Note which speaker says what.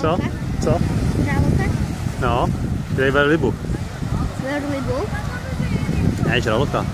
Speaker 1: Co? Co?
Speaker 2: Žraloka?
Speaker 1: No, kde je velrybu?
Speaker 2: Velrybu?
Speaker 1: Ne, žralota.